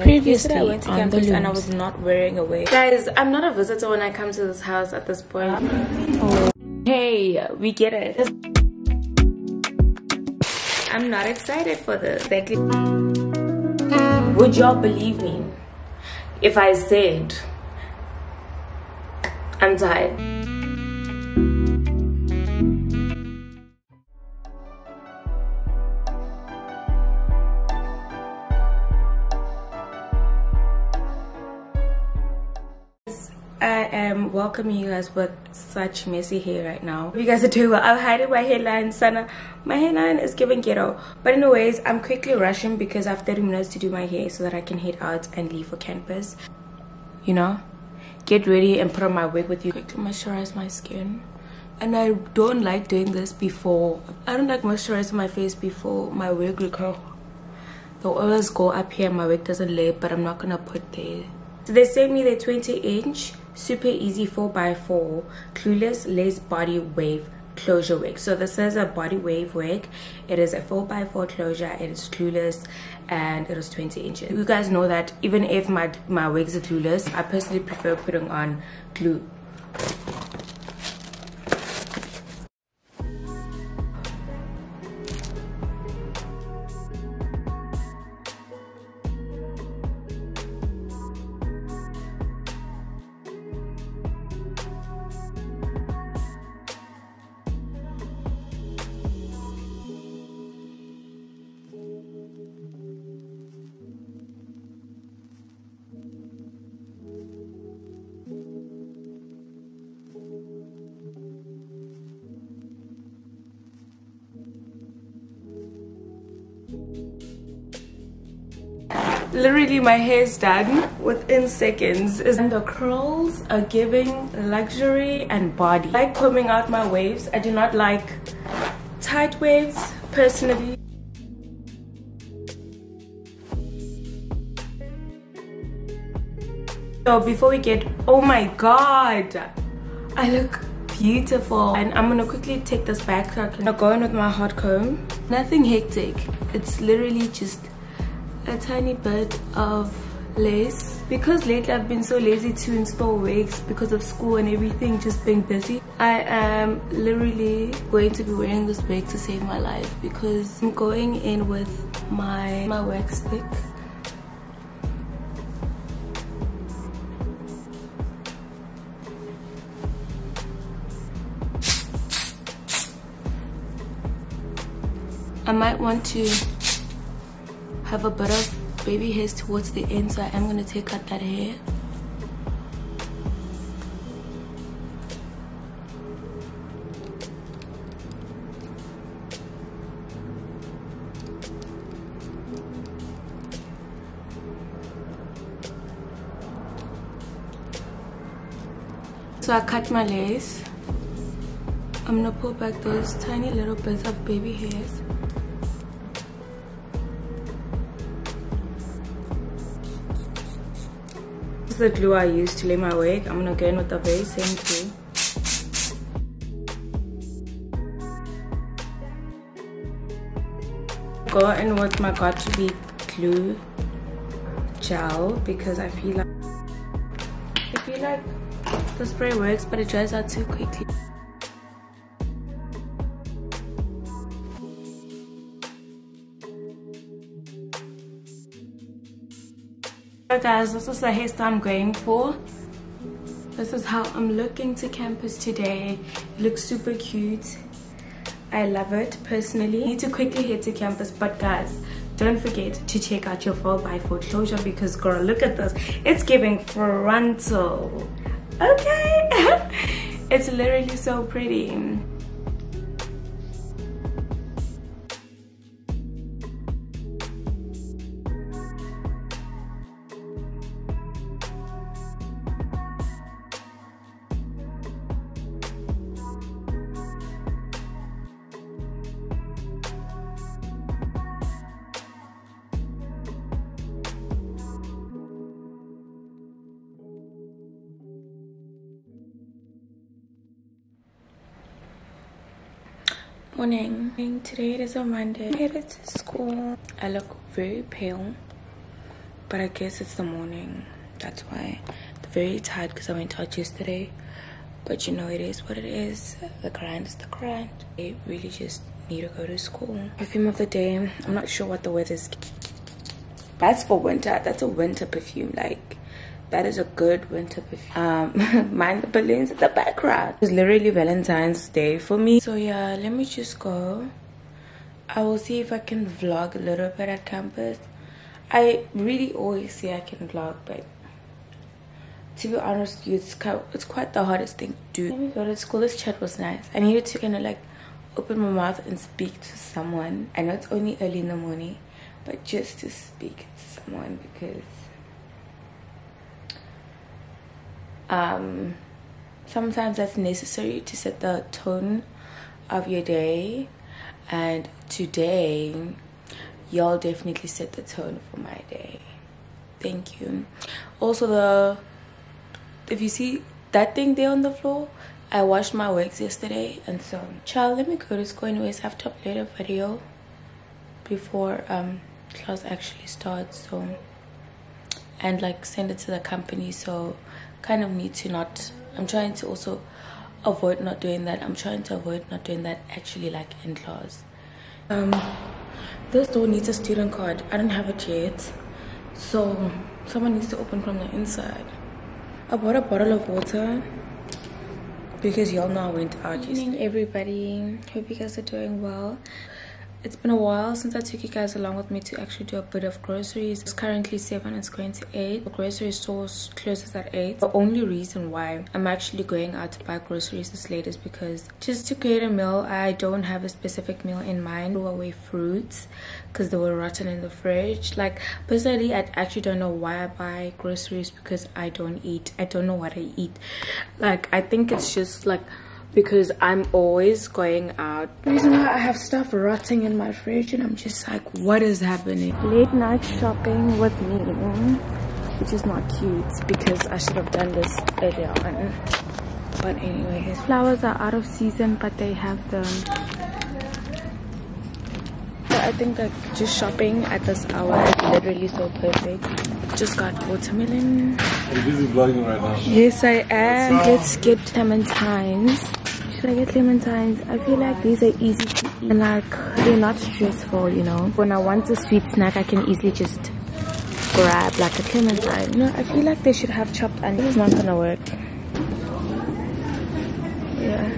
Previously I went to campus and I was not wearing a wig. Guys, I'm not a visitor when I come to this house at this point. Oh. Hey, we get it. I'm not excited for this. Exactly. Would y'all believe me if I said I'm tired? Welcoming you guys with such messy hair right now. You guys are doing well. I'm hiding my hairline, Sana. My hairline is giving ghetto. But anyways, I'm quickly rushing because I have 30 minutes to do my hair so that I can head out and leave for campus. You know? Get ready and put on my wig with you. Quickly moisturize my skin. And I don't like doing this before. I don't like moisturizing my face before my wig will. The oils go up here, my wig doesn't lay, but I'm not gonna put there. So they sent me the 20 inch super easy 4x4 glueless lace body wave closure wig so this is a body wave wig it is a 4x4 closure it is glueless and it is 20 inches. You guys know that even if my my wigs are glueless i personally prefer putting on glue literally my hair is done within seconds. And the curls are giving luxury and body. I like combing out my waves. I do not like tight waves personally. So before we get oh my god i look beautiful. And i'm gonna quickly take this back so i can go in with my hot comb. Nothing hectic. It's literally just a tiny bit of lace. Because lately i've been so lazy to install wigs because of school and everything just being busy i am literally going to be wearing this wig to save my life because i'm going in with my my wax stick. I might want to have a bit of baby hairs towards the end so I am going to take out that hair. So I cut my lace. I'm gonna pull back those tiny little bits of baby hairs. Is the glue I use to lay my wig. I'm gonna go in with the very same glue. Go in with my Got2b glue gel because I feel like I feel like the spray works but it dries out too quickly. Guys, this is the hairstyle I'm going for. This is how I'm looking to campus today. It looks super cute. I love it personally. need to quickly head to campus, but guys, don't forget to check out your 4x4 closure because girl, look at this. It's giving frontal. Okay. it's literally so pretty. Morning. Today it is a Monday. I'm headed to school. I look very pale. but I guess it's the morning. That's why. I'm very tired because I went out yesterday. But you know, it is what it is. The grind is the grind. I really just need to go to school. Perfume of the day. I'm not sure what the weather's. That's for winter. That's a winter perfume. Like, that is a good winter perfume. Um, mind the balloons in the background. It's literally Valentine's Day for me. So yeah, let me just go. I will see if I can vlog a little bit at campus. I really always say I can vlog, but to be honest it's quite, it's quite the hardest thing to do. Let me go to school. This chat was nice. I needed to kind of like open my mouth and speak to someone. I know it's only early in the morning, but just to speak to someone because um, sometimes that's necessary to set the tone of your day. And today, y'all definitely set the tone for my day. Thank you. Also, the if you see that thing there on the floor, I washed my wigs yesterday, and so child, let me go to school anyways. I have to upload a video before um class actually starts. So and like send it to the company. So kind of need to not i'm trying to also avoid not doing that. I'm trying to avoid not doing that actually like in class. Um this door needs a student card. I don't have it yet. So someone needs to open from the inside. I bought a bottle of water because y'all know i went out Good evening everybody. Hope you guys are doing well it's been a while since I took you guys along with me to actually do a bit of groceries. It's currently 7, it's going to 8. The grocery store closes at 8. The only reason why I'm actually going out to buy groceries this late is because just to create a meal, I don't have a specific meal in mind. Throw away fruits because they were rotten in the fridge. Like, personally, I actually don't know why I buy groceries because I don't eat. I don't know what I eat. Like, I think it's just like because I'm always going out. The reason why I have stuff rotting in my fridge and I'm just like, what is happening? Late night shopping with me, which is not cute because I should have done this earlier on. But anyways, flowers are out of season, but they have them. So I think that just shopping at this hour is literally so perfect. Just got watermelon. Are you busy vlogging right now? Yes, I am. Let's get clementines should I get clementines? I feel like these are easy to eat and like they're not stressful, you know. When I want a sweet snack, I can easily just grab like a clementine. Know, I feel like they should have chopped onions. is not gonna work. Yeah.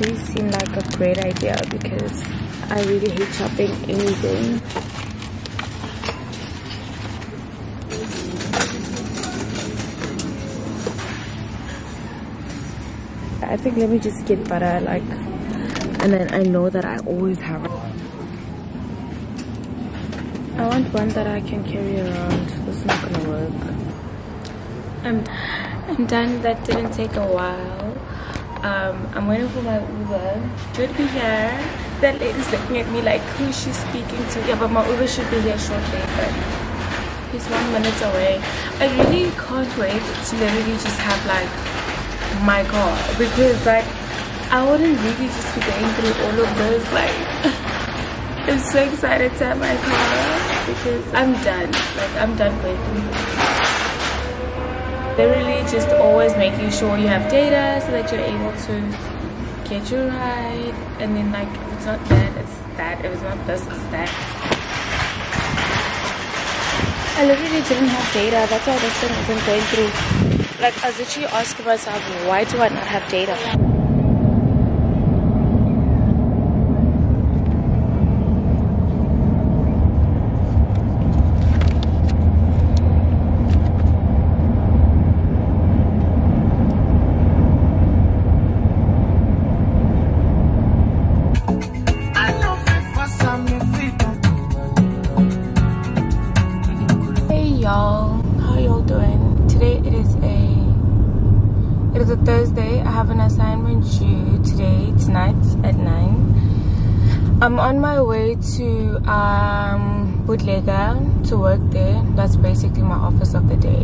These seem like a great idea because I really hate chopping anything. I think let me just get butter like and then I know that I always have. I want one that I can carry around. This is not gonna work. I'm I'm done. That didn't take a while. Um, I'm waiting for my Uber. Should be here. That lady's looking at me like who she speaking to? Yeah, but my Uber should be here shortly. But he's one minute away. I really can't wait to literally just have like my car because like I wouldn't really just be going through all of this like I'm so excited to have my car because I'm done. Like I'm done waiting literally just always making sure you have data so that you're able to get your ride. And then like if it's not that it's that. If it's not this it's that. I literally didn't have data. That's why this thing isn't going through like I literally asking myself, why do I not have data? That's basically my office of the day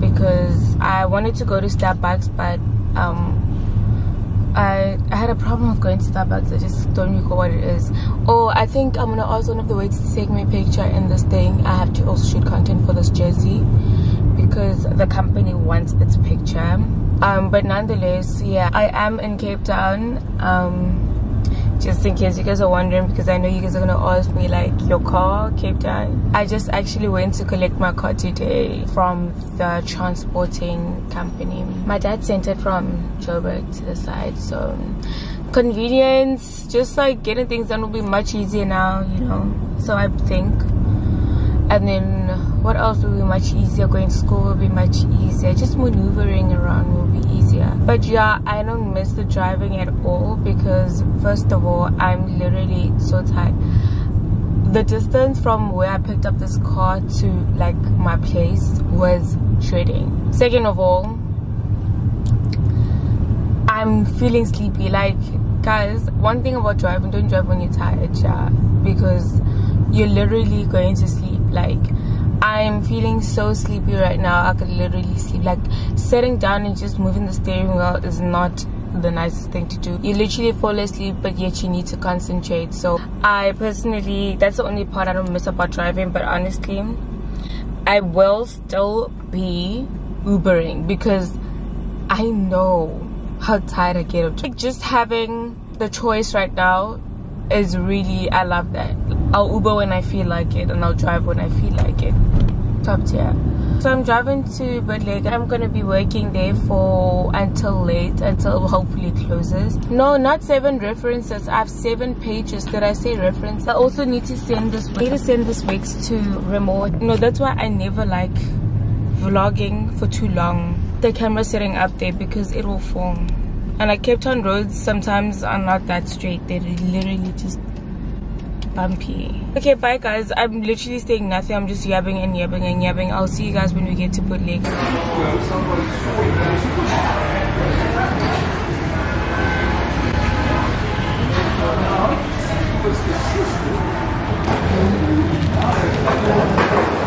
because I wanted to go to Starbucks, but um, I, I had a problem with going to Starbucks. I just don't recall what it is. Oh, I think I'm gonna ask one of the waiters to take my picture in this thing. I have to also shoot content for this jersey because the company wants its picture. Um, but nonetheless, yeah, I am in Cape Town. Um, just in case you guys are wondering because I know you guys are gonna ask me like your car Cape Town. I just actually went to collect my car today from the transporting company. My dad sent it from Joburg to the side so convenience just like getting things done will be much easier now you know. So I think and then what else will be much easier? Going to school will be much easier. Just maneuvering around will be easier. But yeah i don't miss the driving at all because first of all i'm literally so tired. The distance from where i picked up this car to like my place was shredding. Second of all i'm feeling sleepy. Like guys one thing about driving don't drive when you're tired yeah because you're literally going to sleep like i'm feeling so sleepy right now. I could literally sleep. Like sitting down and just moving the steering wheel is not the nicest thing to do. You literally fall asleep but yet you need to concentrate. So i personally that's the only part i don't miss about driving but honestly i will still be ubering because i know how tired i get of like just having the choice right now is really i love that i'll uber when i feel like it and i'll drive when i feel like it. Top tier. So i'm driving to Lake. i'm gonna be working there for until late until hopefully it closes. No not seven references. I have seven pages. That i say reference? I also need to send this I need to send this weeks to remote no that's why i never like vlogging for too long. The camera sitting up there because it will fall and like kept on roads. Sometimes are not that straight. They're literally just bumpy okay bye guys. I'm literally saying nothing. I'm just yabbing and yabbing and yabbing. I'll see you guys when we get to Bootleg guys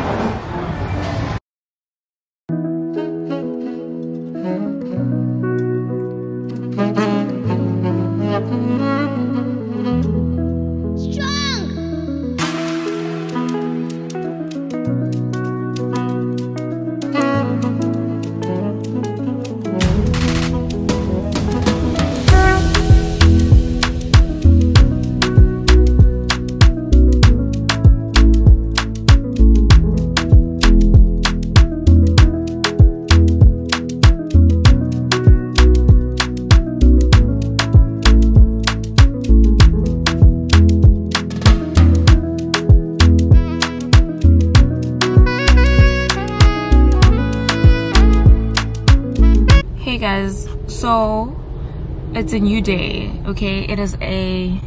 it's a new day okay? It is a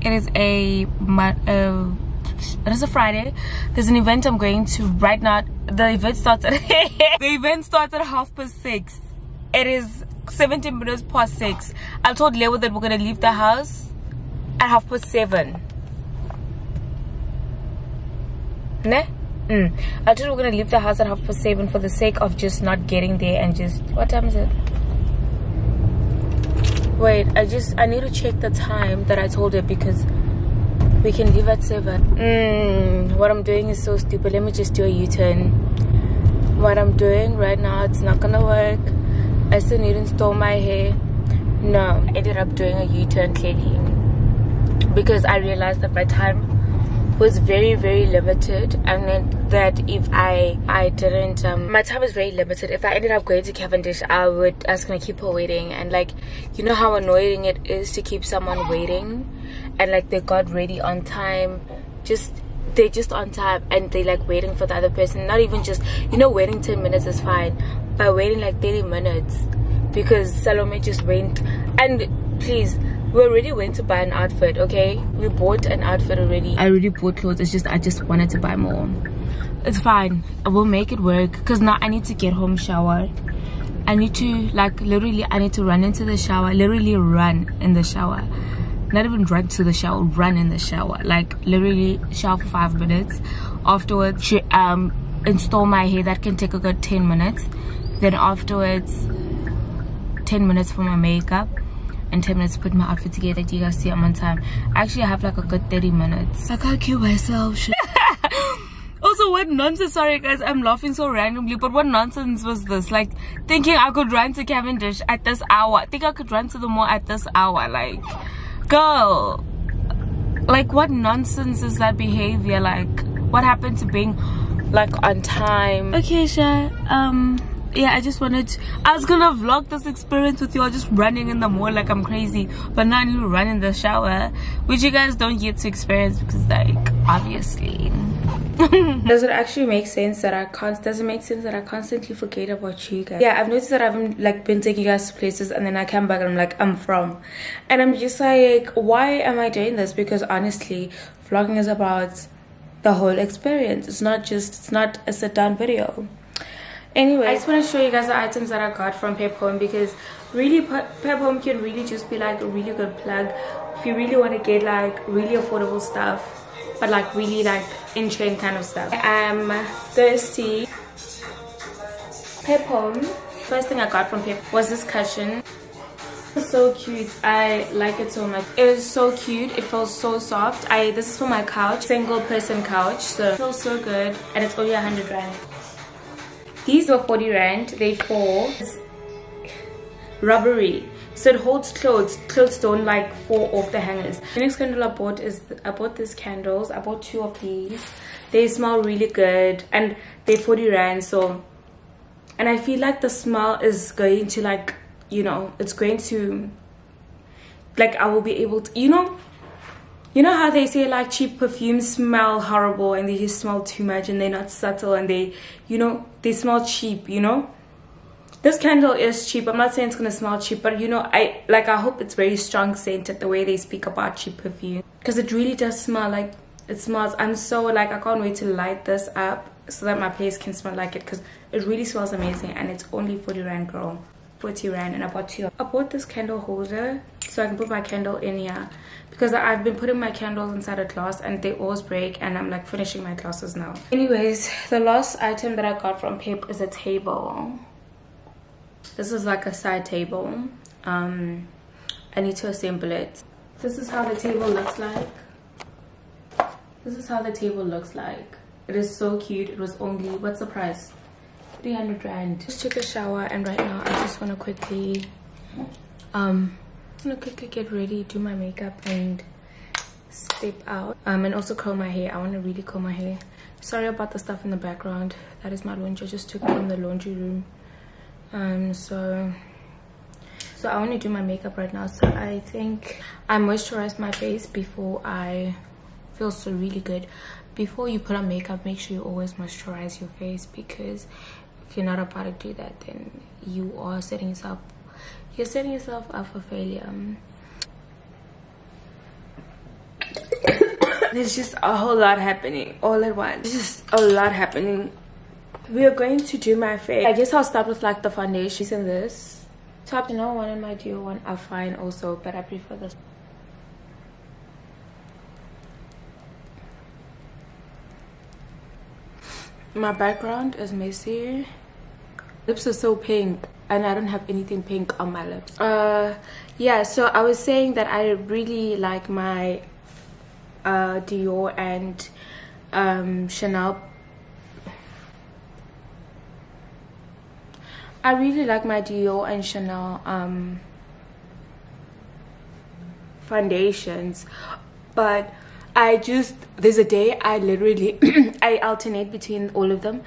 it is a uh, it is a friday. There's an event i'm going to right now. The event starts at the event starts at half past six. It is 17 minutes past six. I told leo that we're gonna leave the house at half past seven. Ne? Mm. I told we are gonna leave the house at half past seven for the sake of just not getting there and just what time is it? Wait, I just I need to check the time that I told her because we can leave at seven. Mm, what I'm doing is so stupid. Let me just do a U-turn. What I'm doing right now, it's not gonna work. I still need to install my hair. No, I ended up doing a U-turn clearly because I realized that by time was very very limited and then that if i i didn't um my time was very limited. If i ended up going to cavendish i would i was gonna keep her waiting and like you know how annoying it is to keep someone waiting? And like they got ready on time. Just they're just on time and they like waiting for the other person. Not even just you know waiting 10 minutes is fine but waiting like 30 minutes. Because salome just went and please we already went to buy an outfit okay? We bought an outfit already. I already bought clothes it's just i just wanted to buy more. It's fine. I will make it work because now i need to get home shower. I need to like literally i need to run into the shower literally run in the shower. Not even run to the shower run in the shower. Like literally shower for five minutes. Afterwards um install my hair that can take a good 10 minutes. Then afterwards 10 minutes for my makeup and 10 minutes to put my outfit together. Do you guys see I'm on time? Actually, I have like a good 30 minutes. I can't kill myself. also, what nonsense? Sorry, guys, I'm laughing so randomly, but what nonsense was this? Like, thinking I could run to Cavendish at this hour. I think I could run to the mall at this hour. Like, girl. Like, what nonsense is that behavior? Like, what happened to being, like, on time? Okay, Sha. Um yeah i just wanted to, i was gonna vlog this experience with you all just running in the mall like i'm crazy. But now to run in the shower which you guys don't get to experience because like obviously. Does it actually make sense that i can't does it make sense that i constantly forget about you guys? Yeah i've noticed that i've like been taking you guys to places and then i come back and i'm like i'm from. And i'm just like why am i doing this? Because honestly vlogging is about the whole experience. It's not just it's not a sit down video anyway. I just want to show you guys the items that i got from pep home because really pep home can really just be like a really good plug if you really want to get like really affordable stuff but like really like in trend kind of stuff. I'm thirsty. Pep home first thing i got from pep was this cushion. So cute. I like it so much. It is so cute. It feels so soft. I this is for my couch. Single person couch so it feels so good. And it's only 100 rand these were 40 rand. They fall rubbery. So it holds clothes. Clothes don't like fall off the hangers. The next candle I bought is I bought these candles. I bought two of these. They smell really good and they're 40 rand. So and I feel like the smell is going to like you know it's going to like I will be able to you know you know how they say like cheap perfumes smell horrible and they just smell too much and they're not subtle and they you know they smell cheap you know? This candle is cheap. I'm not saying it's gonna smell cheap but you know i like i hope it's very strong scented the way they speak about cheap perfume. Because it really does smell like it smells i'm so like i can't wait to light this up so that my place can smell like it because it really smells amazing and it's only 40 rand girl. 40 rand and I bought two. I bought this candle holder so I can put my candle in here because I've been putting my candles inside a glass and they always break and I'm like finishing my glasses now. Anyways, the last item that I got from Pep is a table. This is like a side table. Um, I need to assemble it. This is how the table looks like. This is how the table looks like. It is so cute. It was only, what's the price? 300 rand just took a shower and right now i just want to quickly um i'm gonna quickly get ready do my makeup and step out. Um and also curl my hair. I want to really curl my hair. Sorry about the stuff in the background. That is my laundry. I just took it from the laundry room. Um so so i want to do my makeup right now. So i think i moisturize my face before i feel so really good. Before you put on makeup make sure you always moisturize your face because if you're not about to do that then you are setting yourself you're setting yourself up for failure. There's just a whole lot happening all at once. There's just a lot happening. We are going to do my face i guess i'll start with like the foundations in this. Top you know one and my duo one are fine also but i prefer this. My background is messy. Lips are so pink and i don't have anything pink on my lips. Uh yeah so i was saying that i really like my uh dior and um chanel. I really like my dior and chanel um foundations but I just there's a day I literally I alternate between all of them.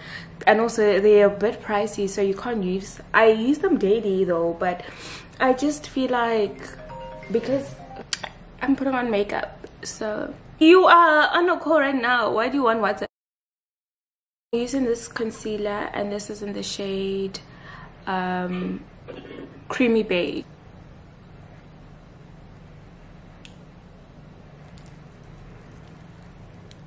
And also they're a bit pricey so you can't use I use them daily though but I just feel like because I'm putting on makeup so. You are on a call right now. Why do you want WhatsApp? I'm using this concealer and this is in the shade um creamy beige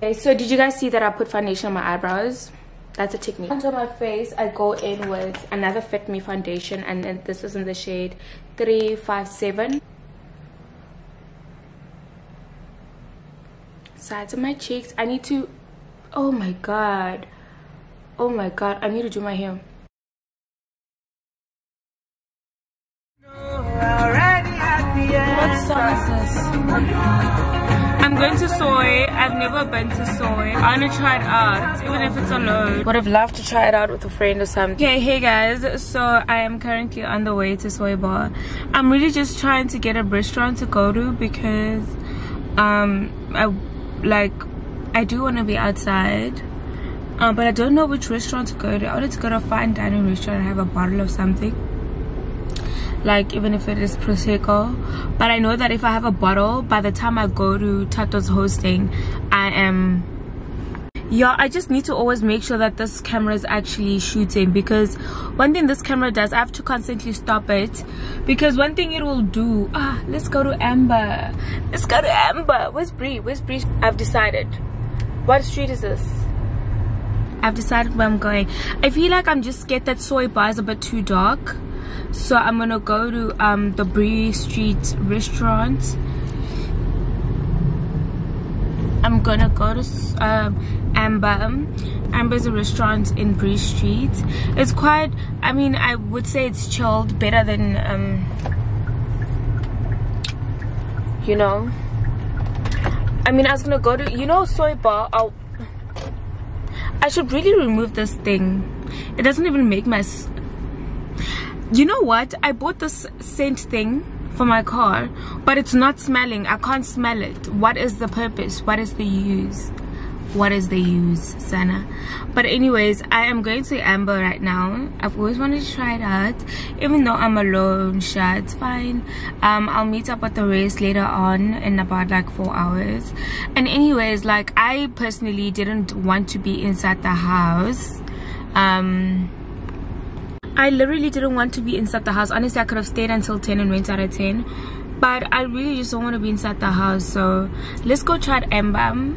okay so did you guys see that i put foundation on my eyebrows? That's a technique. Onto my face i go in with another fit me foundation and then this is in the shade 357 sides of my cheeks. I need to oh my god. Oh my god i need to do my hair song is this? I'm going to Soy. I've never been to Soy. I want to try it out, even if it's alone. Would have loved to try it out with a friend or something. Okay, hey guys. So I am currently on the way to Soy Bar. I'm really just trying to get a restaurant to go to because um I like I do want to be outside. Um, but I don't know which restaurant to go to. I wanted to go to a fine dining restaurant and have a bottle of something like even if it is prosecco. But i know that if i have a bottle by the time i go to tato's hosting i am yeah i just need to always make sure that this camera is actually shooting because one thing this camera does i have to constantly stop it because one thing it will do ah let's go to amber. Let's go to amber. Where's Bree? where's Bree? i've decided. What street is this? I've decided where i'm going. I feel like i'm just scared that soy bar is a bit too dark so i'm gonna go to um the Bree street restaurant. I'm gonna go to um, amber. Amber's a restaurant in Bree street. It's quite i mean i would say it's chilled better than um you know. I mean i was gonna go to you know soy bar I'll, i should really remove this thing. It doesn't even make my you know what? I bought this scent thing for my car but it's not smelling. I can't smell it. What is the purpose? What is the use? What is the use sana? But anyways i am going to amber right now. I've always wanted to try it out even though i'm alone sure it's fine. Um i'll meet up with the race later on in about like four hours. And anyways like i personally didn't want to be inside the house. Um I literally didn't want to be inside the house. Honestly, I could have stayed until 10 and went out at 10. But I really just don't want to be inside the house. So let's go try at Amber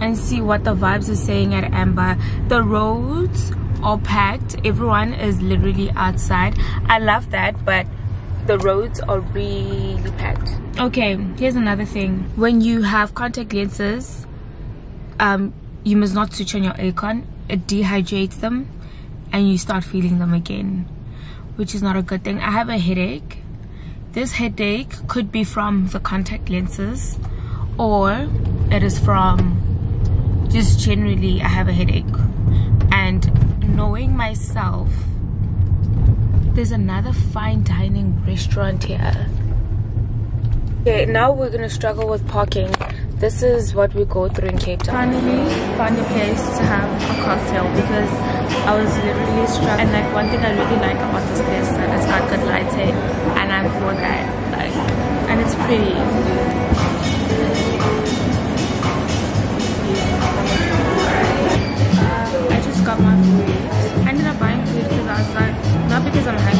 and see what the vibes are saying at Amber. The roads are packed. Everyone is literally outside. I love that, but the roads are really packed. Okay, here's another thing. When you have contact lenses, um, you must not switch on your aircon. It dehydrates them and you start feeling them again which is not a good thing. I have a headache. This headache could be from the contact lenses or it is from just generally i have a headache. And knowing myself there's another fine dining restaurant here. Okay now we're gonna struggle with parking this is what we go through in Cape Town. Finally, found a place to have a cocktail because I was literally struck. And like one thing I really like about this place is that it's got good lighting, and I'm for that. Like, and it's pretty. Uh, I just got my food. I ended up buying food because I was like, not because I'm hungry.